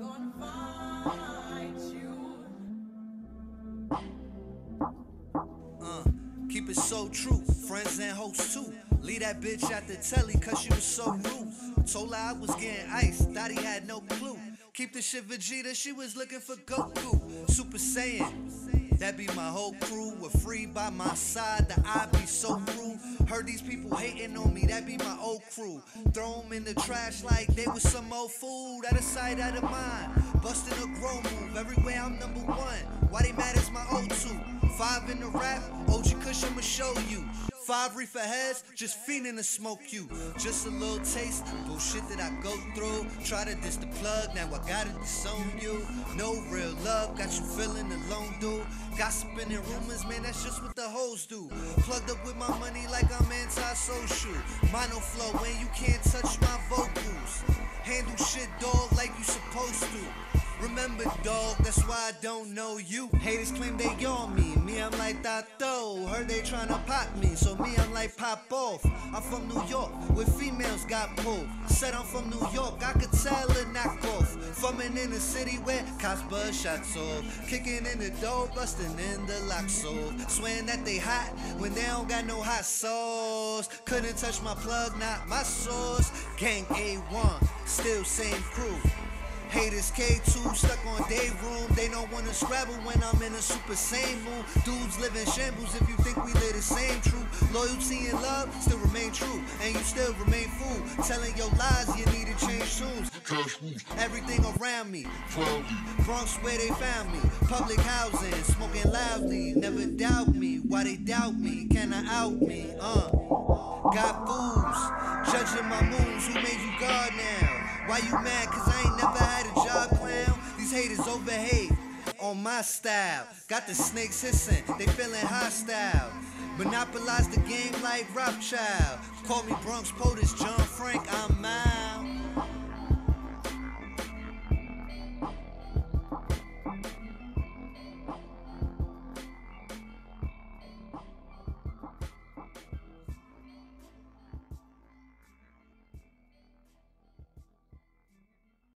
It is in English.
Gonna find you. Uh, Keep it so true, friends and hosts too. Leave that bitch at the telly cause she was so rude. Told her I was getting iced, thought he had no clue. Keep the shit Vegeta, she was looking for Goku. Super Saiyan, that be my whole crew. With free by my side, the I be so rude. Heard these people hating on me, that be my old crew. Throw 'em in the trash like they was some old food. Out of sight, out of mind. Busting a grow move, everywhere I'm number one. Why they mad as my old two? Five in the rap, OG Kush, I'ma show you. Five reefer heads, just fiending to smoke you. Just a little taste, bullshit that I go through. Try to diss the plug, now I got it disown you. No real love, got you feeling alone, dude. Gossiping and rumors, man, that's just what the hoes do. Plugged up with my money like I'm antisocial. Mono flow, when you can't touch my vocals. Handle shit, dog, like you supposed to. Remember, dog, that's why I don't know you. Haters claim they on me. Me, I'm like Tato. Heard they tryna pop me. So me, I'm like pop off. I'm from New York, where females got pulled. Said I'm from New York, I could tell a knockoff. From an inner city where cops buzz shots off. Kicking in the door, busting in the locks off. Swearing that they hot when they don't got no hot sauce. Couldn't touch my plug, not my sauce. Gang A1, still same crew. Haters K2 stuck on day room. They don't wanna scrabble when I'm in a Super Saiyan mood. Dudes live in shambles if you think we live the same true. Loyalty and love still remain true. And you still remain fool. Telling your lies you need to change tunes. Cash Everything around me. proudly. Bronx where they found me. Public housing, smoking loudly. Never doubt me. Why they doubt me? Can I out me? Uh. Got fools judging my moves. Who made you God now? Why you mad? Cause I ain't never on my style. Got the snakes hissing, they feeling hostile. Monopolize the game like Rothschild. Call me Bronx POTUS, John Frank, I'm out.